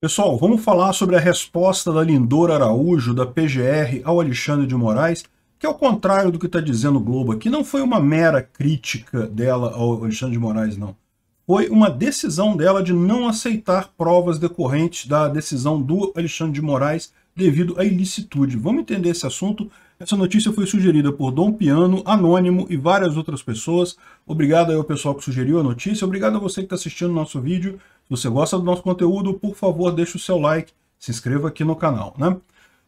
Pessoal, vamos falar sobre a resposta da Lindora Araújo, da PGR, ao Alexandre de Moraes, que ao contrário do que está dizendo o Globo aqui, não foi uma mera crítica dela ao Alexandre de Moraes, não. Foi uma decisão dela de não aceitar provas decorrentes da decisão do Alexandre de Moraes devido à ilicitude. Vamos entender esse assunto? Essa notícia foi sugerida por Dom Piano, Anônimo e várias outras pessoas. Obrigado aí ao pessoal que sugeriu a notícia. Obrigado a você que está assistindo o nosso vídeo. Se você gosta do nosso conteúdo, por favor, deixe o seu like, se inscreva aqui no canal. Né?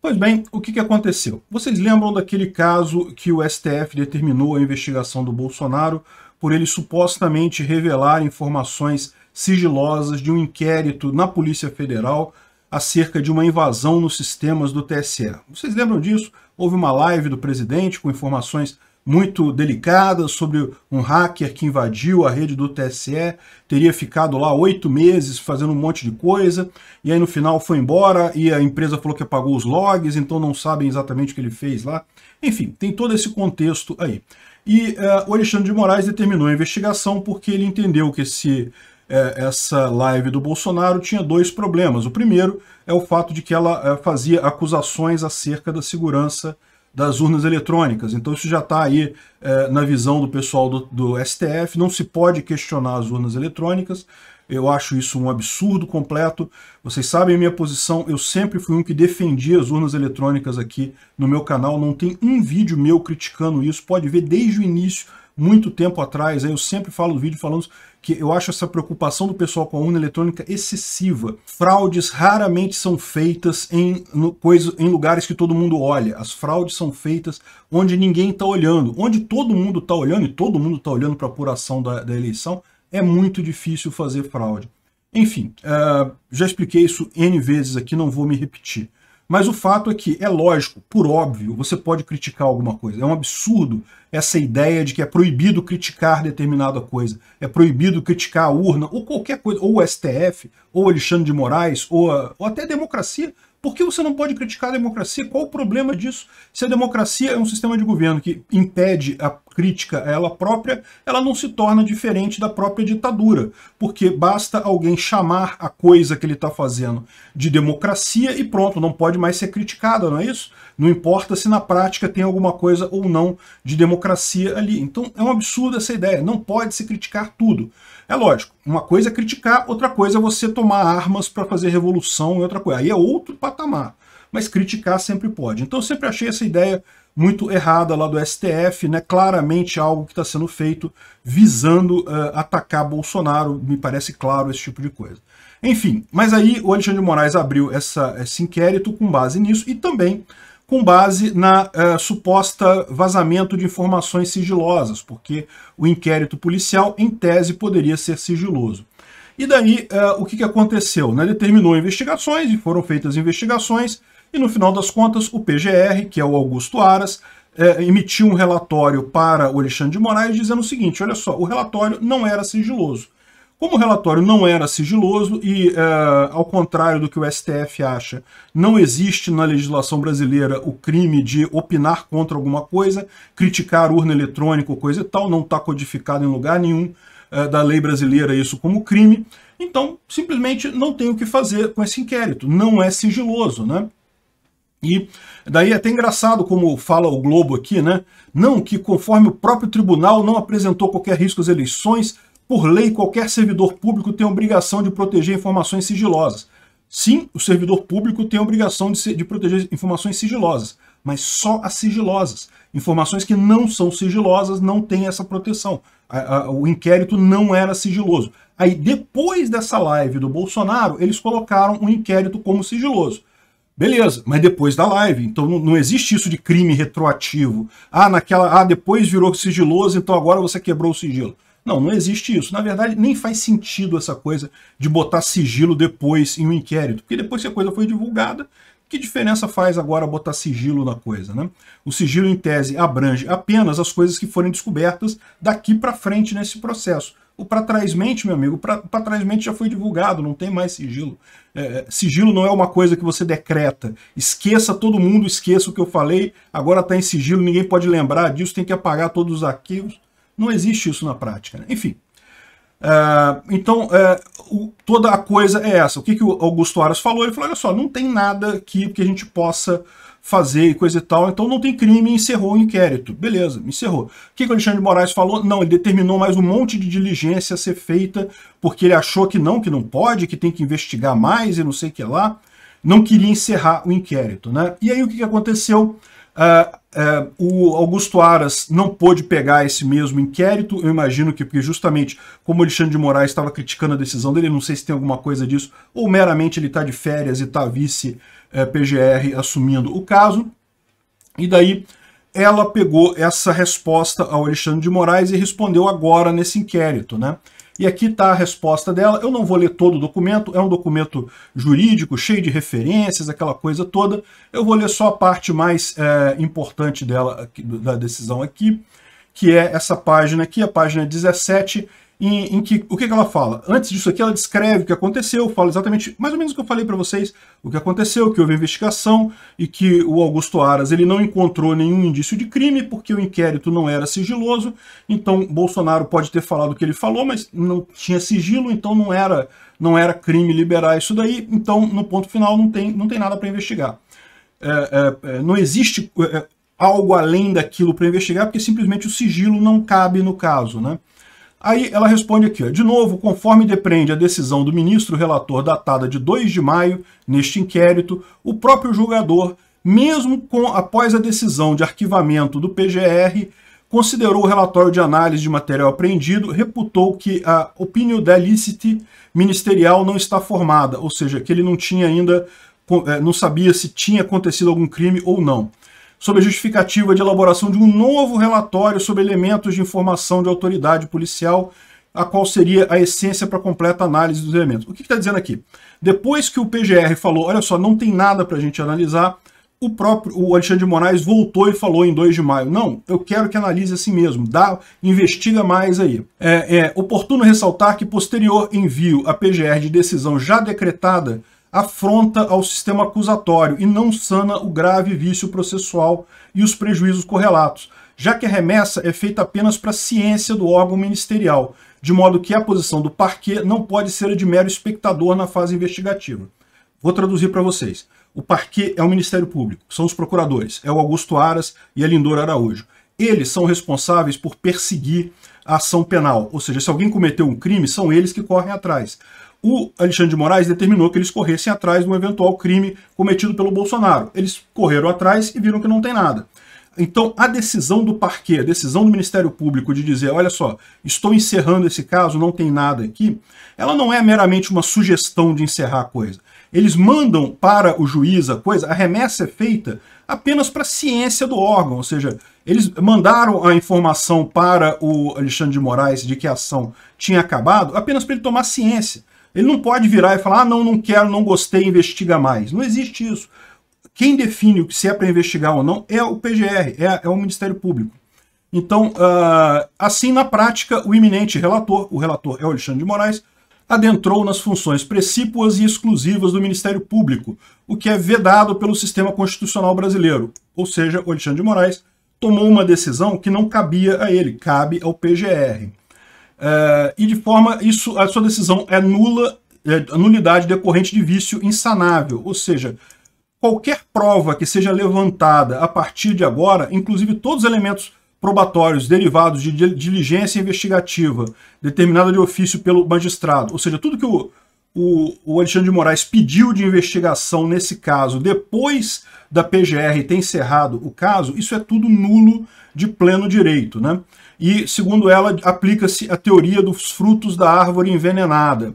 Pois bem, o que, que aconteceu? Vocês lembram daquele caso que o STF determinou a investigação do Bolsonaro por ele supostamente revelar informações sigilosas de um inquérito na Polícia Federal acerca de uma invasão nos sistemas do TSE. Vocês lembram disso? Houve uma live do presidente com informações muito delicada sobre um hacker que invadiu a rede do TSE, teria ficado lá oito meses fazendo um monte de coisa, e aí no final foi embora e a empresa falou que apagou os logs, então não sabem exatamente o que ele fez lá. Enfim, tem todo esse contexto aí. E uh, o Alexandre de Moraes determinou a investigação porque ele entendeu que esse, uh, essa live do Bolsonaro tinha dois problemas. O primeiro é o fato de que ela uh, fazia acusações acerca da segurança das urnas eletrônicas. Então isso já está aí é, na visão do pessoal do, do, STF, não se pode questionar as urnas eletrônicas, eu acho isso um absurdo completo. Vocês sabem a minha posição, eu sempre fui um que defendia as urnas eletrônicas aqui no meu canal, não tem um vídeo meu criticando isso, pode ver desde o início, muito tempo atrás, eu sempre falo no vídeo falando que eu acho essa preocupação do pessoal com a urna eletrônica excessiva. Fraudes raramente são feitas em, no, coisa, em lugares que todo mundo olha. As fraudes são feitas onde ninguém está olhando. Onde todo mundo está olhando, e todo mundo está olhando para a apuração da, da, eleição, é muito difícil fazer fraude. Enfim, uh, já expliquei isso N vezes aqui, não vou me repetir. Mas o fato é que, é lógico, por óbvio, você pode criticar alguma coisa. É um absurdo essa ideia de que é proibido criticar determinada coisa. É proibido criticar a urna, ou qualquer coisa, ou o STF, ou Alexandre de Moraes, ou, a, ou até a democracia. Por que você não pode criticar a democracia? Qual o problema disso? Se a democracia é um sistema de governo que impede a crítica a ela própria, ela não se torna diferente da própria ditadura, porque basta alguém chamar a coisa que ele está fazendo de democracia e pronto, não pode mais ser criticada, não é isso? Não importa se na prática tem alguma coisa ou não de democracia ali. Então é um absurdo essa ideia, não pode se criticar tudo. É lógico, uma coisa é criticar, outra coisa é você tomar armas para fazer revolução e outra coisa. Aí é outro patamar. Mas criticar sempre pode. Então eu sempre achei essa ideia muito errada lá do STF, né? claramente algo que está sendo feito visando uh, atacar Bolsonaro, me parece claro esse tipo de coisa. Enfim, mas aí o Alexandre de Moraes abriu essa, esse inquérito com base nisso e também com base na uh, suposta vazamento de informações sigilosas, porque o inquérito policial, em tese, poderia ser sigiloso. E daí, uh, o que, que aconteceu? Né? Ele terminou investigações, e foram feitas investigações, e no final das contas, o PGR, que é o Augusto Aras, uh, emitiu um relatório para o Alexandre de Moraes dizendo o seguinte, olha só, o relatório não era sigiloso. Como o relatório não era sigiloso e, uh, ao contrário do que o STF acha, não existe na legislação brasileira o crime de opinar contra alguma coisa, criticar urna eletrônica ou coisa e tal, não está codificado em lugar nenhum uh, da lei brasileira isso como crime, então simplesmente não tem o que fazer com esse inquérito, não é sigiloso, né? E daí é até engraçado como fala o Globo aqui, né? Não, que conforme o próprio tribunal não apresentou qualquer risco às eleições, por lei, qualquer servidor público tem a obrigação de proteger informações sigilosas. Sim, o servidor público tem a obrigação de, de proteger informações sigilosas, mas só as sigilosas. Informações que não são sigilosas não têm essa proteção. A, a, o inquérito não era sigiloso. Aí, depois dessa live do Bolsonaro, eles colocaram um inquérito como sigiloso. Beleza, mas depois da live. Então não, não, existe isso de crime retroativo. Ah, naquela, ah, depois virou sigiloso, então agora você quebrou o sigilo. Não, não existe isso. Na verdade, nem faz sentido essa coisa de botar sigilo depois em um inquérito, porque depois que a coisa foi divulgada, que diferença faz agora botar sigilo na coisa, né? O sigilo, em tese, abrange apenas as coisas que forem descobertas daqui para frente nesse processo. O para trás mente, meu amigo, para trás mente já foi divulgado, não tem mais sigilo. É, é, sigilo não é uma coisa que você decreta. Esqueça, todo mundo esqueça o que eu falei, agora está em sigilo, ninguém pode lembrar disso, tem que apagar todos os arquivos. Não existe isso na prática. Né? Enfim, É, então, é, o, toda a coisa é essa. O que, que o Augusto Aras falou? Ele falou, olha só, não tem nada aqui que a gente possa fazer e coisa e tal, então não tem crime, encerrou o inquérito. Beleza, encerrou. O que, que o Alexandre de Moraes falou? Não, ele determinou mais um monte de diligência a ser feita, porque ele achou que não, que não pode, que tem que investigar mais e não sei o que lá. Não queria encerrar o inquérito. Né? E aí o que, que aconteceu? Uh, uh, o Augusto Aras não pôde pegar esse mesmo inquérito, eu imagino que porque justamente como o Alexandre de Moraes estava criticando a decisão dele, não sei se tem alguma coisa disso, ou meramente ele está de férias e está vice é, PGR assumindo o caso. E daí ela pegou essa resposta ao Alexandre de Moraes e respondeu agora nesse inquérito, né? E aqui está a resposta dela. Eu não vou ler todo o documento, é um documento jurídico, cheio de referências, aquela coisa toda. Eu vou ler só a parte mais é, importante dela, da decisão aqui, que é essa página aqui, a página 17, em, em, que o que, que ela fala? Antes disso aqui, ela descreve o que aconteceu, fala exatamente mais ou menos o que eu falei para vocês, o que aconteceu, que houve investigação e que o Augusto Aras ele não encontrou nenhum indício de crime porque o inquérito não era sigiloso, então Bolsonaro pode ter falado o que ele falou, mas não tinha sigilo, então não era, não era crime liberar isso daí, então no ponto final não tem, não tem nada para investigar. É, é, é, não existe é, algo além daquilo para investigar, porque simplesmente o sigilo não cabe no caso, né? Aí ela responde aqui, ó, de novo, conforme depreende a decisão do ministro relator datada de 2 de maio, neste inquérito, o próprio julgador, mesmo com após a decisão de arquivamento do PGR, considerou o relatório de análise de material apreendido, reputou que a opinião delicity ministerial não está formada, ou seja, que ele não tinha ainda, eh, não sabia se tinha acontecido algum crime ou não sob a justificativa de elaboração de um novo relatório sobre elementos de informação de autoridade policial, a qual seria a essência para completa análise dos elementos. O que está dizendo aqui? Depois que o PGR falou, olha só, não tem nada para a gente analisar, o próprio o Alexandre de Moraes voltou e falou em 2 de maio, não, eu quero que analise assim mesmo, dá, investiga mais aí. É, é oportuno ressaltar que posterior envio à PGR de decisão já decretada afronta ao sistema acusatório e não sana o grave vício processual e os prejuízos correlatos, já que a remessa é feita apenas para a ciência do órgão ministerial, de modo que a posição do parquê não pode ser de mero espectador na fase investigativa. Vou traduzir para vocês. O parquê é o Ministério Público, são os procuradores, é o Augusto Aras e a Lindor Araújo. Eles são responsáveis por perseguir a ação penal, ou seja, se alguém cometeu um crime, são eles que correm atrás o Alexandre de Moraes determinou que eles corressem atrás de um eventual crime cometido pelo Bolsonaro. Eles correram atrás e viram que não tem nada. Então, a decisão do parquê, a decisão do Ministério Público de dizer, olha só, estou encerrando esse caso, não tem nada aqui, ela não é meramente uma sugestão de encerrar a coisa. Eles mandam para o juiz a coisa, a remessa é feita apenas para a ciência do órgão, ou seja, eles mandaram a informação para o Alexandre de Moraes de que a ação tinha acabado apenas para ele tomar ciência. Ele não pode virar e falar, ah, não, não quero, não gostei, investiga mais. Não existe isso. Quem define o se é para investigar ou não é o PGR, é, é o Ministério Público. Então, uh, assim, na prática, o iminente relator, o relator é o Alexandre de Moraes, adentrou nas funções precípuas e exclusivas do Ministério Público, o que é vedado pelo sistema constitucional brasileiro. Ou seja, o Alexandre de Moraes tomou uma decisão que não cabia a ele, cabe ao PGR. É, e de forma, isso, a sua decisão é nula, é, nulidade decorrente de vício insanável, ou seja, qualquer prova que seja levantada a partir de agora, inclusive todos os elementos probatórios derivados de diligência investigativa determinada de ofício pelo magistrado, ou seja, tudo que o, o, o Alexandre de Moraes pediu de investigação nesse caso, depois da PGR ter encerrado o caso, isso é tudo nulo de pleno direito, né? E, segundo ela, aplica-se a teoria dos frutos da árvore envenenada,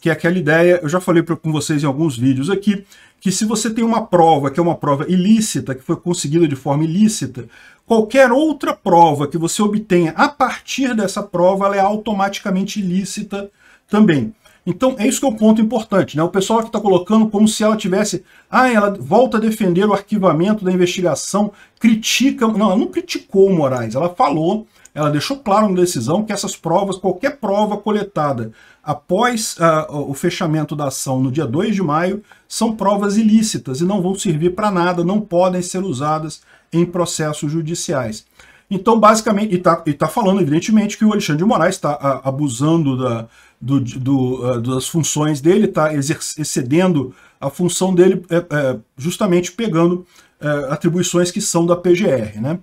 que é aquela ideia, eu já falei com vocês em alguns vídeos aqui, que se você tem uma prova que é uma prova ilícita, que foi conseguida de forma ilícita, qualquer outra prova que você obtenha a partir dessa prova, ela é automaticamente ilícita também. Então, é isso que é o ponto importante. Né? O pessoal aqui está colocando como se ela tivesse... Ah, ela volta a defender o arquivamento da investigação, critica... Não, ela não criticou o Moraes, ela falou ela deixou claro na decisão que essas provas, qualquer prova coletada após uh, o fechamento da ação no dia 2 de maio, são provas ilícitas e não vão servir para nada, não podem ser usadas em processos judiciais. Então, basicamente, e está tá falando, evidentemente, que o Alexandre de Moraes está abusando da, do, do, uh, das funções dele, está excedendo a função dele, é, é, justamente pegando é, atribuições que são da PGR. Né?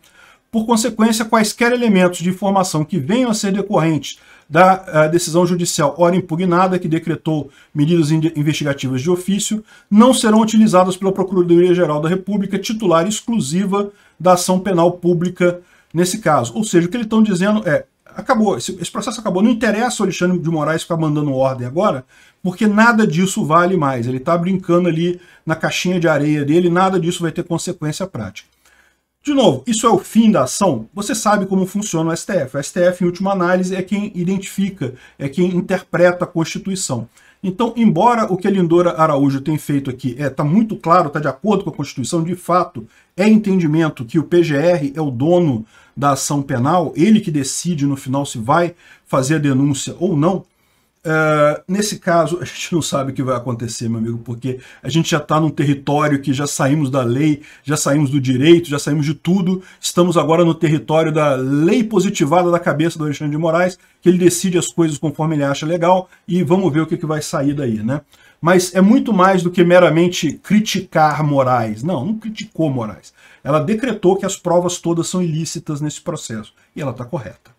Por consequência, quaisquer elementos de informação que venham a ser decorrentes da decisão judicial ora impugnada que decretou medidas investigativas de ofício não serão utilizadas pela Procuradoria-Geral da República, titular exclusiva da ação penal pública nesse caso. Ou seja, o que eles estão dizendo é, acabou, esse, esse, processo acabou. Não interessa o Alexandre de Moraes ficar mandando ordem agora, porque nada disso vale mais. Ele está brincando ali na caixinha de areia dele, nada disso vai ter consequência prática. De novo, isso é o fim da ação? Você sabe como funciona o STF. O STF, em última análise, é quem identifica, é quem interpreta a Constituição. Então, embora o que a Lindora Araújo tem feito aqui é, tá muito claro, está de acordo com a Constituição, de fato, é entendimento que o PGR é o dono da ação penal, ele que decide no final se vai fazer a denúncia ou não, Uh, nesse caso, a gente não sabe o que vai acontecer, meu amigo, porque a gente já está num território que já saímos da lei, já saímos do direito, já saímos de tudo. Estamos agora no território da lei positivada da cabeça do Alexandre de Moraes, que ele decide as coisas conforme ele acha legal e vamos ver o que, que vai sair daí, né? Mas é muito mais do que meramente criticar Moraes. Não, não criticou Moraes. Ela decretou que as provas todas são ilícitas nesse processo e ela está correta.